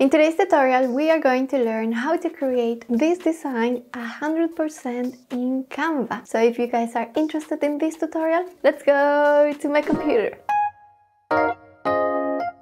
In today's tutorial, we are going to learn how to create this design 100% in Canva. So if you guys are interested in this tutorial, let's go to my computer.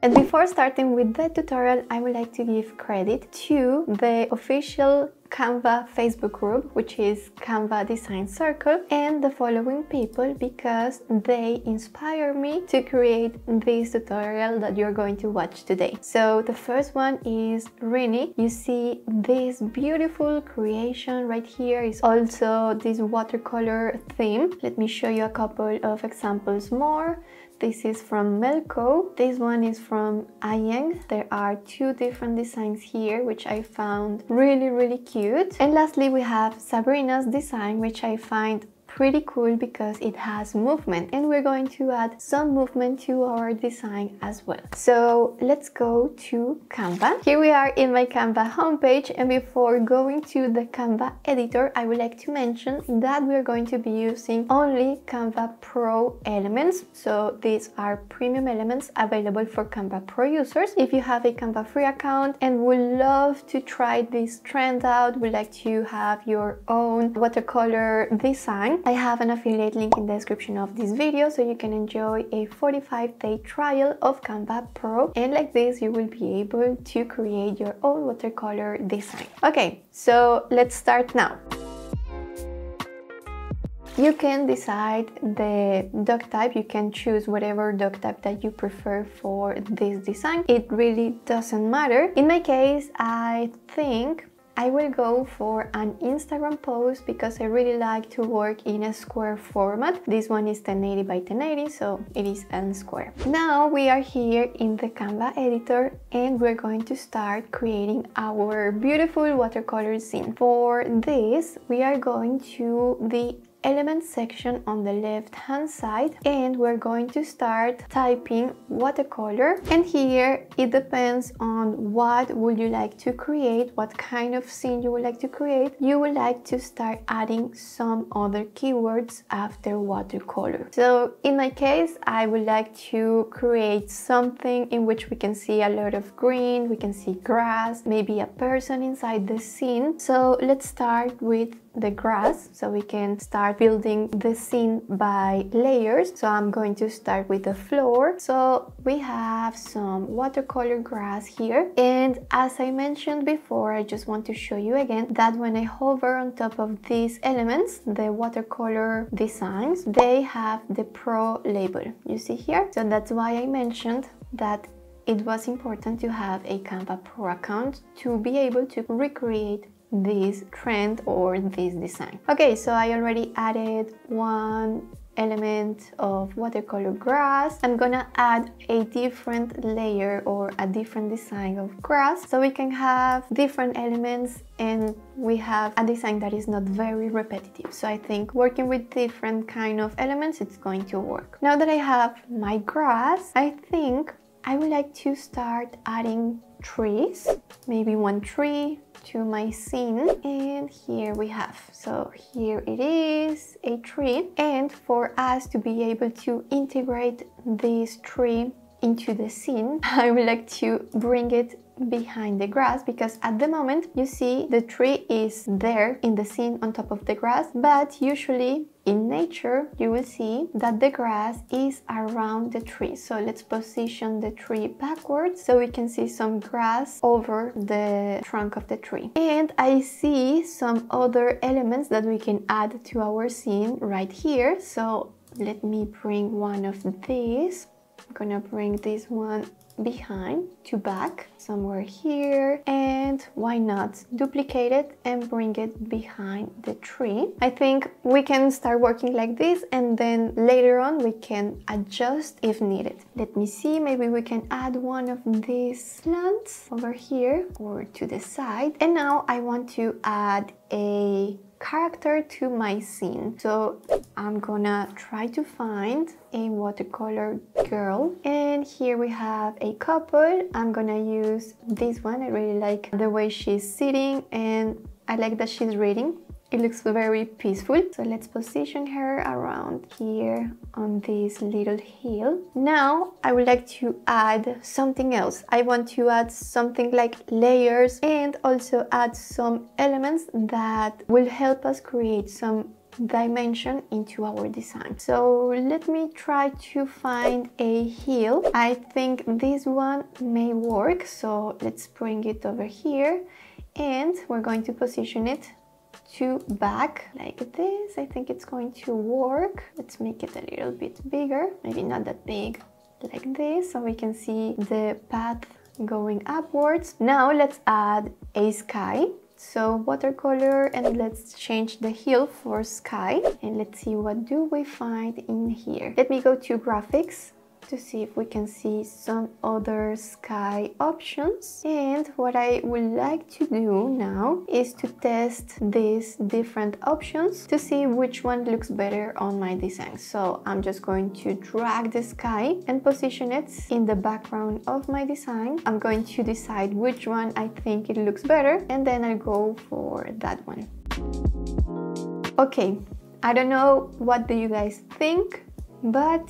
And before starting with the tutorial, I would like to give credit to the official Canva Facebook group, which is Canva Design Circle, and the following people because they inspire me to create this tutorial that you're going to watch today. So the first one is Rini. You see this beautiful creation right here is also this watercolor theme. Let me show you a couple of examples more. This is from Melco. This one is from Ayeng. There are two different designs here, which I found really, really cute. And lastly, we have Sabrina's design, which I find pretty cool because it has movement and we're going to add some movement to our design as well. So let's go to Canva. Here we are in my Canva homepage and before going to the Canva editor, I would like to mention that we're going to be using only Canva Pro elements. So these are premium elements available for Canva Pro users. If you have a Canva free account and would love to try this trend out, would like to have your own watercolor design, I have an affiliate link in the description of this video so you can enjoy a 45 day trial of Canva Pro and like this you will be able to create your own watercolor design. Okay, so let's start now. You can decide the doc type, you can choose whatever doc type that you prefer for this design. It really doesn't matter. In my case, I think I will go for an Instagram post because I really like to work in a square format. This one is 1080 by 1080, so it is n square. Now we are here in the Canva editor and we're going to start creating our beautiful watercolor scene. For this, we are going to the element section on the left hand side and we're going to start typing watercolor. And here it depends on what would you like to create what kind of scene you would like to create. You would like to start adding some other keywords after watercolor. So in my case I would like to create something in which we can see a lot of green we can see grass maybe a person inside the scene. So let's start with the grass so we can start building the scene by layers. So I'm going to start with the floor. So we have some watercolor grass here. And as I mentioned before I just want to show you again that when I hover on top of these elements the watercolor designs they have the pro label you see here? So that's why I mentioned that it was important to have a Canva Pro account to be able to recreate this trend or this design. Okay, so I already added one element of watercolor grass. I'm gonna add a different layer or a different design of grass so we can have different elements and we have a design that is not very repetitive. So I think working with different kind of elements, it's going to work. Now that I have my grass, I think I would like to start adding trees, maybe one tree to my scene. And here we have. So here it is a tree. And for us to be able to integrate this tree into the scene I would like to bring it behind the grass because at the moment you see the tree is there in the scene on top of the grass but usually in nature you will see that the grass is around the tree. So let's position the tree backwards so we can see some grass over the trunk of the tree. And I see some other elements that we can add to our scene right here. So let me bring one of these. I'm gonna bring this one behind to back somewhere here. And why not duplicate it and bring it behind the tree? I think we can start working like this and then later on we can adjust if needed. Let me see maybe we can add one of these slants over here or to the side. And now I want to add a character to my scene. So I'm gonna try to find a watercolor girl and here we have a couple. I'm gonna use this one. I really like the way she's sitting and I like that she's reading it looks very peaceful. So let's position her around here on this little hill. Now I would like to add something else. I want to add something like layers and also add some elements that will help us create some dimension into our design. So let me try to find a hill. I think this one may work. So let's bring it over here and we're going to position it to back like this. I think it's going to work. Let's make it a little bit bigger, maybe not that big, like this, so we can see the path going upwards. Now let's add a sky. So watercolor and let's change the hill for sky and let's see what do we find in here. Let me go to graphics to see if we can see some other sky options. And what I would like to do now is to test these different options to see which one looks better on my design. So I'm just going to drag the sky and position it in the background of my design. I'm going to decide which one I think it looks better and then I'll go for that one. Okay, I don't know what do you guys think, but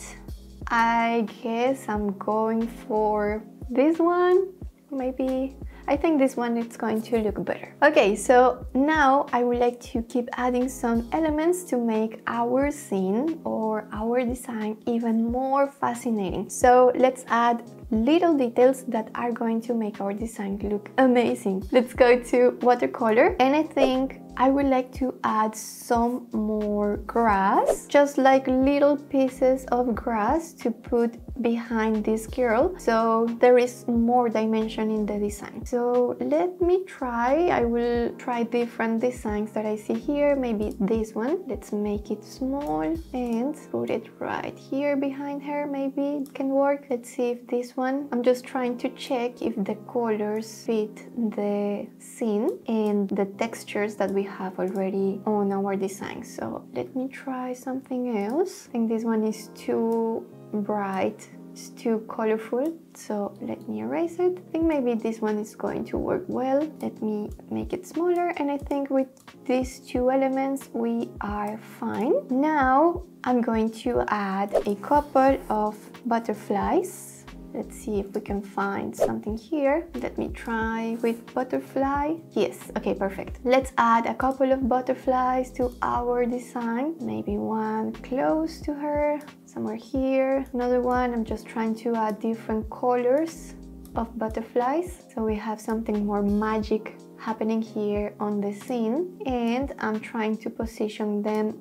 I guess I'm going for this one, maybe. I think this one is going to look better. Okay, so now I would like to keep adding some elements to make our scene or our design even more fascinating. So let's add little details that are going to make our design look amazing. Let's go to watercolor and I think I would like to add some more grass, just like little pieces of grass to put behind this girl. So there is more dimension in the design. So let me try, I will try different designs that I see here. Maybe this one, let's make it small and put it right here behind her. Maybe it can work. Let's see if this one, I'm just trying to check if the colors fit the scene and the textures that we have already on our design. So let me try something else. I think this one is too bright it's too colorful so let me erase it. I think maybe this one is going to work well. Let me make it smaller and I think with these two elements we are fine. Now I'm going to add a couple of butterflies Let's see if we can find something here. Let me try with butterfly. Yes, okay, perfect. Let's add a couple of butterflies to our design. Maybe one close to her, somewhere here. Another one, I'm just trying to add different colors of butterflies. So we have something more magic happening here on the scene. And I'm trying to position them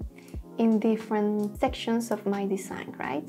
in different sections of my design, right?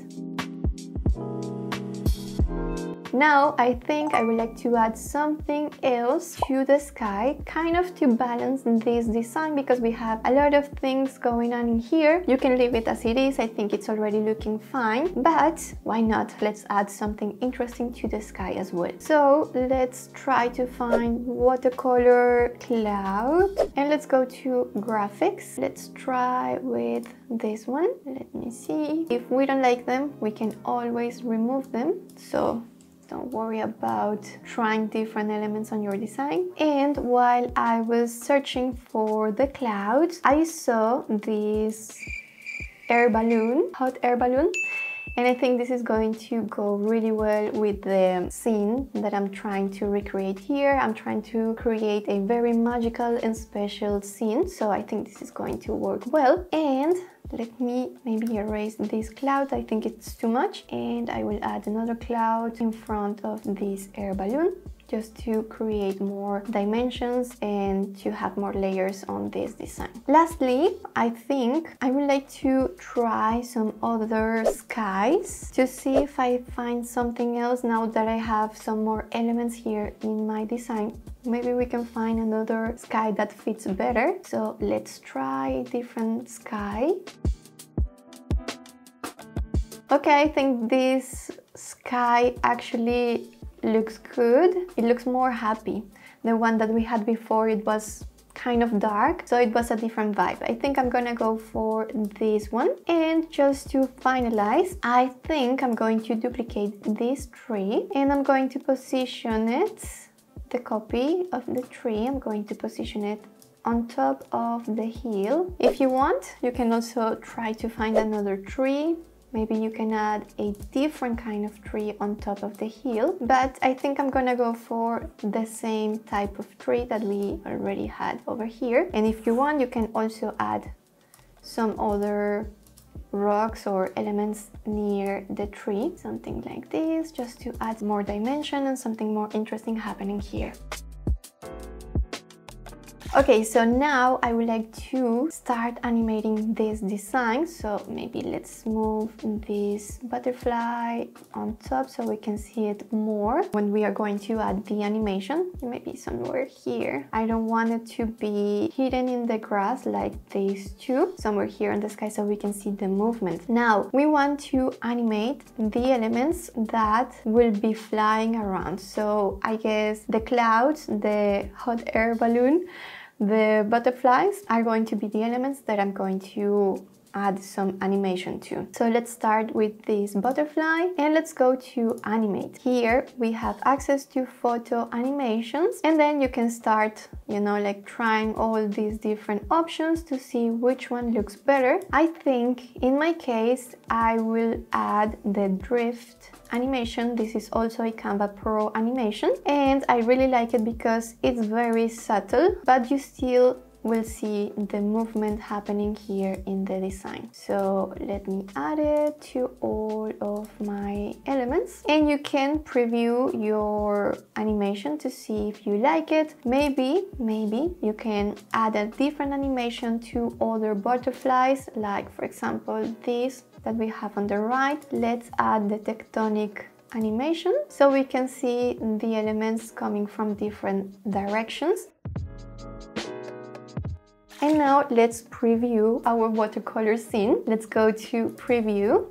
Now I think I would like to add something else to the sky, kind of to balance this design because we have a lot of things going on in here. You can leave it as it is, I think it's already looking fine, but why not? Let's add something interesting to the sky as well. So let's try to find watercolor cloud and let's go to graphics. Let's try with this one. Let me see. If we don't like them, we can always remove them. So don't worry about trying different elements on your design. And while I was searching for the clouds, I saw this air balloon, hot air balloon. And I think this is going to go really well with the scene that I'm trying to recreate here. I'm trying to create a very magical and special scene. So I think this is going to work well. And let me maybe erase this cloud, I think it's too much. And I will add another cloud in front of this air balloon just to create more dimensions and to have more layers on this design. Lastly, I think I would like to try some other skies to see if I find something else now that I have some more elements here in my design. Maybe we can find another sky that fits better. So let's try different sky. Okay, I think this sky actually looks good. It looks more happy. The one that we had before, it was kind of dark, so it was a different vibe. I think I'm gonna go for this one. And just to finalize, I think I'm going to duplicate this tree and I'm going to position it, the copy of the tree, I'm going to position it on top of the heel. If you want, you can also try to find another tree Maybe you can add a different kind of tree on top of the heel, but I think I'm gonna go for the same type of tree that we already had over here. And if you want, you can also add some other rocks or elements near the tree, something like this, just to add more dimension and something more interesting happening here. Okay, so now I would like to start animating this design. So maybe let's move this butterfly on top so we can see it more when we are going to add the animation. Maybe somewhere here. I don't want it to be hidden in the grass like these two. Somewhere here in the sky so we can see the movement. Now, we want to animate the elements that will be flying around. So I guess the clouds, the hot air balloon, the butterflies are going to be the elements that I'm going to add some animation to. So let's start with this butterfly and let's go to animate. Here we have access to photo animations and then you can start, you know, like trying all these different options to see which one looks better. I think in my case, I will add the drift animation. This is also a Canva Pro animation and I really like it because it's very subtle, but you still will see the movement happening here in the design. So let me add it to all of my elements and you can preview your animation to see if you like it. Maybe, maybe you can add a different animation to other butterflies, like for example this that we have on the right. Let's add the tectonic animation so we can see the elements coming from different directions. And now let's preview our watercolor scene. Let's go to preview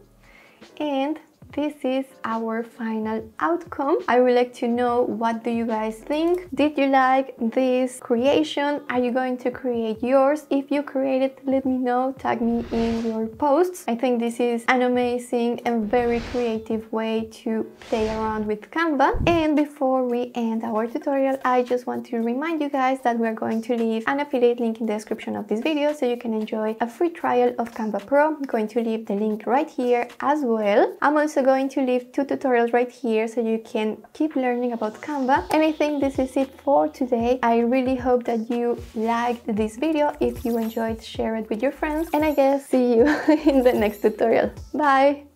and this is our final outcome. I would like to know what do you guys think? Did you like this creation? Are you going to create yours? If you created, let me know, tag me in your posts. I think this is an amazing and very creative way to play around with Canva. And before we end our tutorial, I just want to remind you guys that we're going to leave an affiliate link in the description of this video so you can enjoy a free trial of Canva Pro. I'm going to leave the link right here as well. I'm also also going to leave two tutorials right here so you can keep learning about Canva. And I think this is it for today. I really hope that you liked this video. If you enjoyed, share it with your friends. And I guess see you in the next tutorial. Bye!